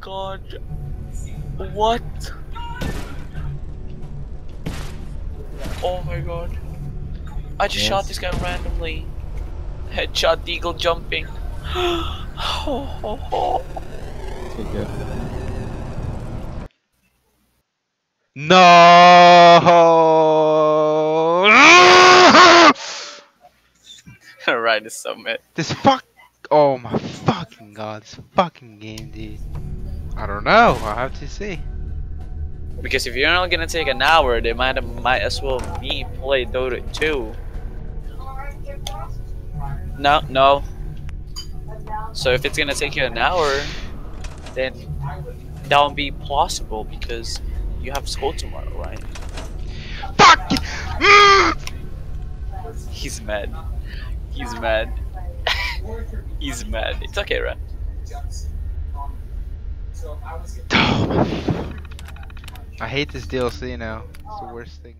god. What? Oh my god. I just Yes. shot this guy randomly. Headshot Deagle jumping. oh, oh, oh. Okay, good. No! right, the summit. this fuck. Oh my fucking god! This fucking game, dude. I don't know. I have to see. Because if you're only gonna take an hour, they might might as well me play Dota 2. No, no. So if it's gonna take you an hour, then that won't be plausible because you have school tomorrow, right? Fuck! Mm! He's mad. He's mad. He's mad. It's okay, right? Oh, my- I hate this DLC now. It's the worst thing.